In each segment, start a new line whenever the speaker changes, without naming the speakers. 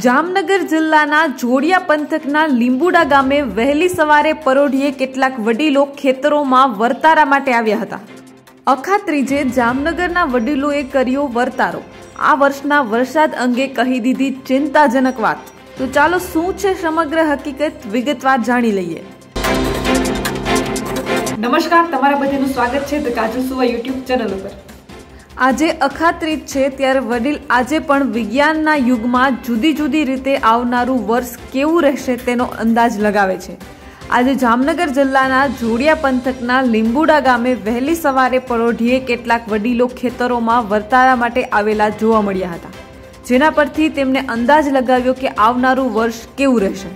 જામનગર જિલ્લાના જોડિયા પંથકના લીંબુડા ગામે વહેલી સવારે પરોઢીએ કેટલાક વડીલો ખેતરોમાં વર્તારા માટે આવ્યા હતા. અખાત્રીજે જામનગરના વડીલોએ કર્યો વર્તારો. આ વર્ષના વરસાદ અંગે કહી દીધી ચિંતાજનક વાત. તો ચાલો શું છે સમગ્ર હકીકત વિગતવાર જાણી લઈએ. નમસ્કાર, તમારા બધાનું સ્વાગત છે ધ કાજુ યુટ્યુબ ચેનલ ઉપર. આજે અખાત્રીજ છે ત્યારે વડીલ આજે પણ વિજ્ઞાનના યુગમાં જુદી જુદી રીતે આવનારું વર્ષ કેવું રહેશે તેનો અંદાજ લગાવે છે. આજે જામનગર જિલ્લાના જોડિયા પંથકના લીંબુડા ગામે વહેલી સવારે પરોઢીએ કેટલાક વડીલો ખેતરોમાં વર્તારા માટે આવેલા જોવા મળ્યા હતા. જેના પરથી તેમણે અંદાજ લગાવ્યો કે આવનારું વર્ષ કેવું રહેશે.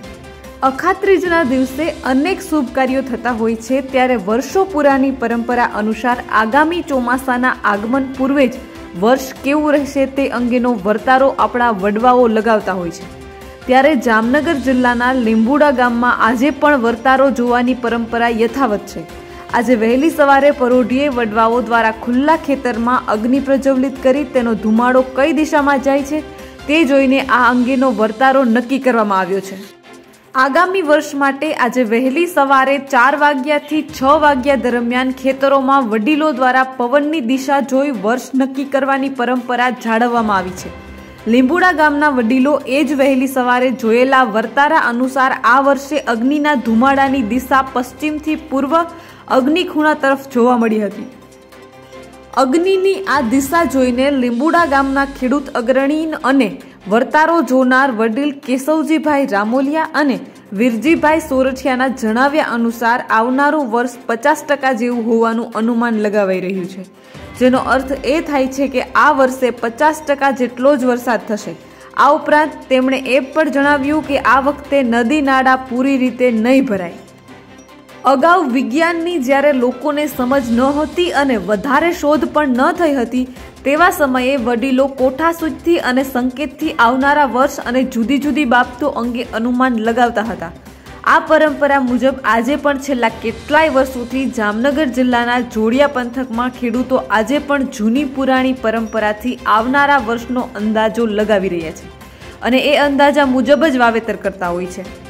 અખાત્રીજના દિવસે અનેક શુભ કાર્યો થતા હોય છે ત્યારે વર્ષો પુરાની પરંપરા અનુસાર આગામી ચોમાસાના આગમન પૂર્વે જ વર્ષ કેવું રહેશે તે અંગેનો વર્તારો આપણા વડવાઓ લગાવતા હોય છે. ત્યારે જામનગર જિલ્લાના લીંબુડા ગામમાં આજે પણ વર્તારો જોવાની પરંપરા યથાવત છે. આજે વહેલી સવારે પરોઢીએ વડવાઓ દ્વારા ખુલ્લા ખેતરમાં અગ્નિ પ્રજ્વલિત કરી તેનો ધુમાડો કઈ દિશામાં જાય છે તે જોઈને આ અંગેનો વર્તારો નક્કી કરવામાં આવ્યો છે. આગામી વર્ષ માટે આજે વહેલી સવારે ચાર વાગ્યાથી છ વાગ્યા દરમિયાન ખેતરોમાં વડીલો દ્વારા પવનની દિશા જોઈ વર્ષ નક્કી કરવાની પરંપરા જાળવવામાં આવી છે. લીંબુડા ગામના વડીલો એ જ વહેલી સવારે જોયેલા વર્તારા અનુસાર આ વર્ષે અગ્નિના ધુમાડાની દિશા પશ્ચિમથી પૂર્વ અગ્નિખૂણા તરફ જોવા મળી હતી. અગ્નિની આ દિશા જોઈને લીંબુડા ગામના ખેડૂત અગ્રણી અને વર્તારો જોનાર વડીલ કેશવજીભાઈ રામોલિયા અને વીરજીભાઈ સોરઠિયાના જણાવ્યા અનુસાર આવનારું વર્ષ પચાસ ટકા જેવું હોવાનું અનુમાન લગાવાઈ રહ્યું છે. જેનો અર્થ એ થાય છે કે આ વર્ષે પચાસ ટકા જેટલો જ વરસાદ થશે. આ ઉપરાંત તેમણે એ પણ જણાવ્યું કે આ વખતે નદી નાળા પૂરી રીતે નહીં ભરાય. અગાઉ વિજ્ઞાનની જ્યારે લોકોને સમજ નહોતી અને વધારે શોધ પણ ન થઈ હતી, તેવા સમયે વડીલો કોઠાસૂચથી અને સંકેતથી આવનારા વર્ષ અને જુદી જુદી બાબતો અંગે અનુમાન લગાવતા હતા. આ પરંપરા મુજબ આજે પણ છેલ્લા કેટલાય વર્ષોથી જામનગર જિલ્લાના જોડિયા પંથકમાં ખેડૂતો આજે પણ જૂની પુરાણી પરંપરાથી આવનારા વર્ષનો અંદાજો લગાવી રહ્યા છે અને એ અંદાજા મુજબ જ વાવેતર કરતા હોય છે.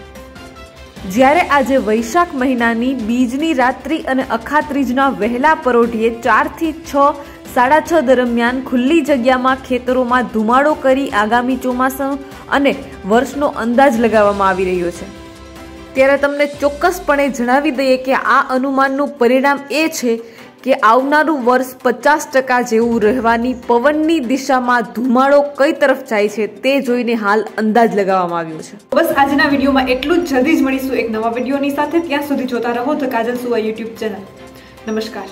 જ્યારે આજે વૈશાખ મહિનાની બીજની રાત્રિ અને અખાત્રીજના વહેલા પરોઢીએ ચારથી છ, સાડા છ દરમિયાન ખુલ્લી જગ્યામાં ખેતરોમાં ધુમાડો કરી આગામી ચોમાસા અને વર્ષનો અંદાજ લગાવવામાં આવી રહ્યો છે. ત્યારે તમને ચોક્કસપણે જણાવી દઈએ કે આ અનુમાનનું પરિણામ એ છે કે આવનારું વર્ષ પચાસ ટકા જેવું રહેવાની પવનની દિશામાં ધુમાડો કઈ તરફ જાય છે તે જોઈને હાલ અંદાજ લગાવવામાં આવ્યો છે. બસ આજના વિડીયોમાં એટલું જ. જલ્દી જ મળીશું એક નવા વિડીયોની સાથે. ત્યાં સુધી જોતા રહો ધ કાજલ સુવા યુટ્યુબ ચેનલ. નમસ્કાર.